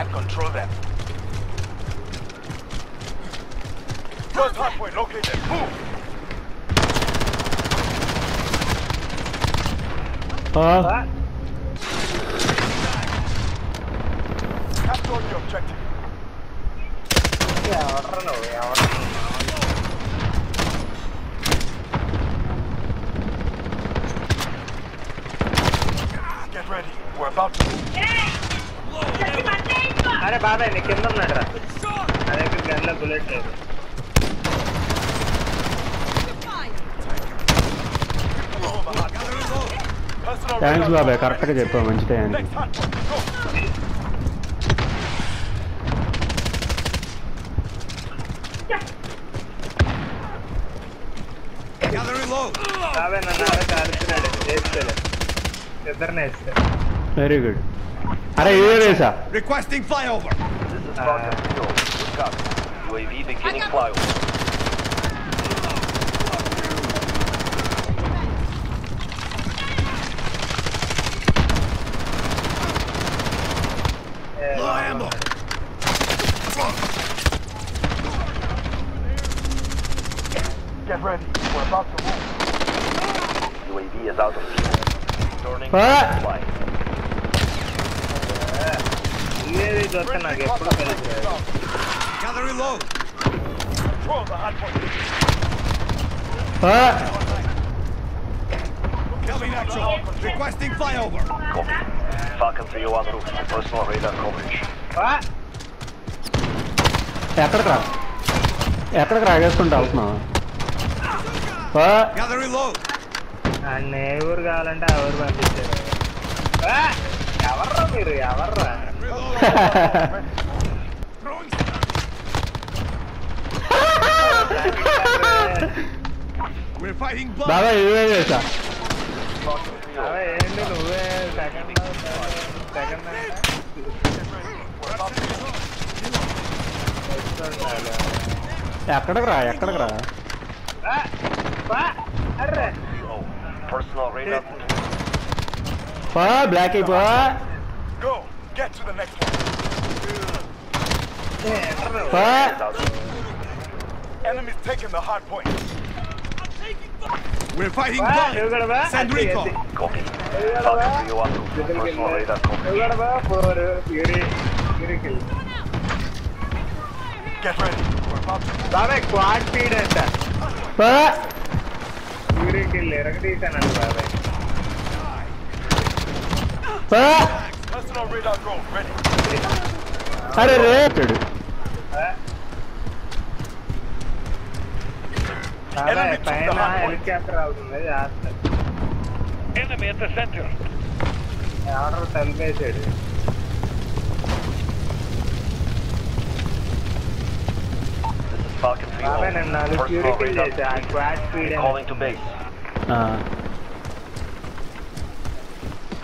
and control them. Third hardpoint located. Move! Huh? Capture the objective. Yeah, I don't Get ready. We're about to బాబాయ్ నీకు కింద ఉన్నాడు రా నా దగ్గర గన్లో బుల్లెట్ లేదు Control the hardpoint. Personal thanks radar బాబాయ్ drone కరెక్ట్గా ready. చెప్పావు మంచి టైం Next hardpoint. Go. బాబాయ్ నన్ను ఆడ కాలుతున్నాడు వేస్తాడు ఇద్దరిని వేస్తాడు very good are you ye sir? requesting flyover this is falcon uh, uav beginning flyover Low ammo! Get ready, we're about to move. UAV is out of fuel. Turning All right. to flight. ఇదేది దొరక నాకు ఎప్పుడు తెలుసు Gathering low. Control the hardpoint. Coming action. Requesting flyover. Copy. Falcon 3 en route. Personal radar coverage. ఎక్కడికి రా ఎక్కడికి రాగేసుకుంటా వెళ్తున్నావు ఆ, Gathering low. అన్న ఏ ఊరు కావాలంటే ఆ ఊరు పంపించారు ఆ! ఎవర్రా మీరు ఎవర్రా We're fighting blood. బాబాయ్ ఇదే వేసా Falcon 3 అవే ఏంటి నువ్వే సెకండ్ సెకండ్ ఎక్కడికి రా ఎక్కడికి రా అర్రే Personal radar. పా బ్లాక్ అయిపో Go. Get to the next one. What? Enemy's taking the hard point. We're fighting back. Send recon. Copy. To you Get ready. We're about to. Dame quad speed enter. What? Yuri kill. Ragdi channel. What? on radar drone, ready. अरे red Enemy took the hot point. Enemy at the center. ಯಾರು ತಲ್ಬೇಸ್ ಹೇಳಿ This is Falcon 3 ಆಮೇಲೆ ನಾನು ಕ್ಯೂರಿಟಿ ಇದೆ calling to base. Ah.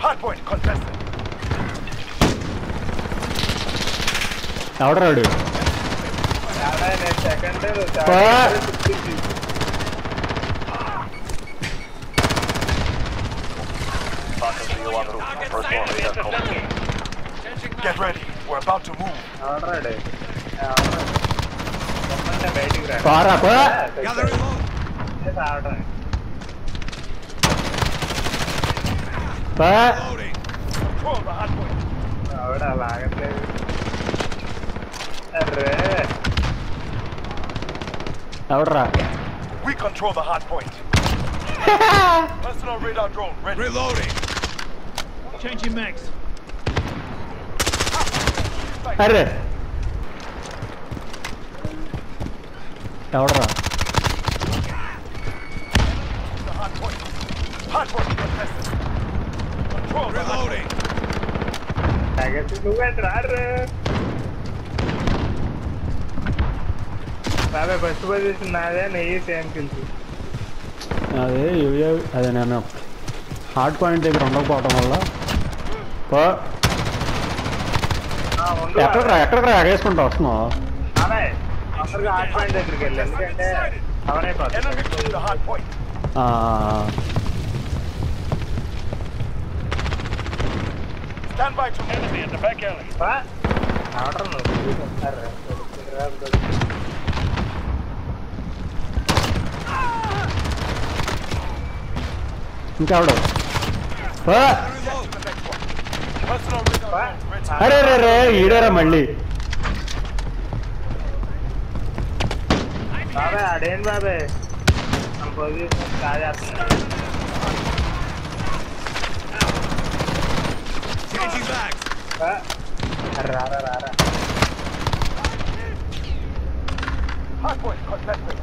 Hardpoint contested. അവിടെ road Get ready. We're about to move. Already. Far up. Gather reload. Yes, already. But. Loading. Control the hard point. അവിടെ ലാഗത്തിലേക്ക് Alright. We control the hot point. Personal radar drone ready. Reloading. Changing max. Arre. Ahorra. Reloading. Hágase su entrarre. బాబాయ్ first position నాదే నెయ్యి same kills అదే ఇవి అదే నేను hard point దగ్గర ఉండకపోవటం వల్ల. ఎక్కడికి రా ఎగేసుకుంటా వస్తున్నావు అందరికి హార్ట్ పాయింట్ దగ్గరికి వెళ్ళి ఎందుకంటే. ఆ, Stand by to enemy in the back alley. బా. ఆర్డర్ నువ్వు. చెప్తారా ఇంకెవడు ఆ! Reload. Personal radar ready. అరే రే రే ఈడేరా మళ్ళీ బాబాయ్ ఆడేం బాబాయ్ మన పొజిషన్ కాజేస్తున్నాడు Changing bags. ఆ, రారా రారా Hard point contested.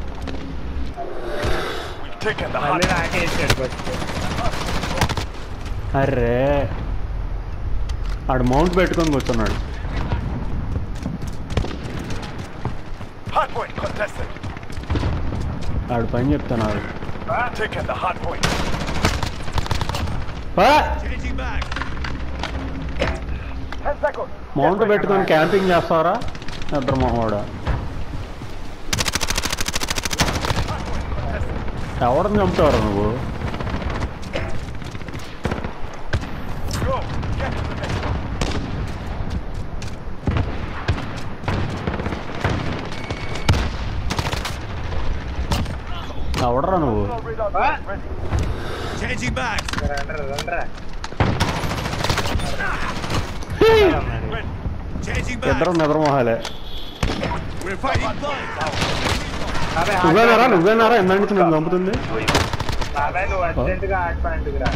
We've taken the hard మళ్ళీ నాకే ఇచ్చాడు ఫస్ట్ అర్రే ఆడు మౌంట్ పెట్టుకొని కూర్చున్నాడు hard point contested. ఆడు పని చెప్తున్నాడు Taken the hard point. ఆ! Changing എവിടെ നിന്ന് നമുക്ക് പറഞ്ഞു എത്ര നെത്ര മഹാലേ నువ్వేనారా నువ్వేనారా ఇందాక నుంచి నేను చంపుతుంది UAV. బాబాయ్ నువ్వు అర్జెంటుగా ఆట పాయింట్కి రా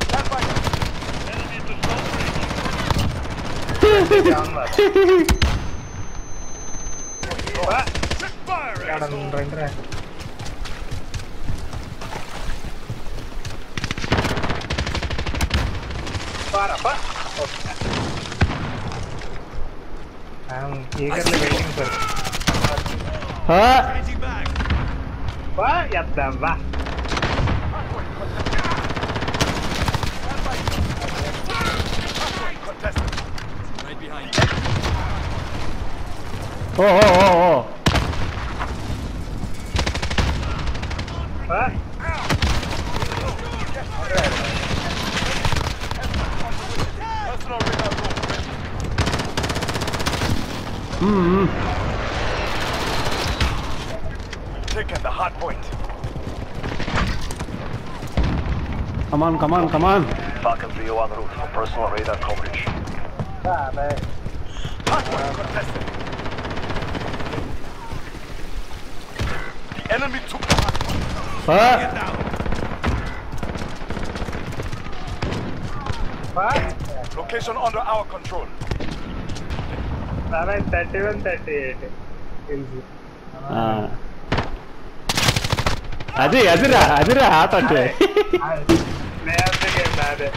Stand by. డౌన్ బాబాయ్ हाँ, हाँ वाह यादम तो वाह। Oh, oh, oh, oh. Mm hmm. Pick at the hot point. Come on, come on, come on. Falcon 301 route for personal radar coverage. Ah, man. Hot point contested. The enemy took the hot point. What? Location under our control. బాబాయ్ thirty one thirty eight తెలుసు ఆ. అది అదిరా అదిరా ఆట అంటే play of the game నాదే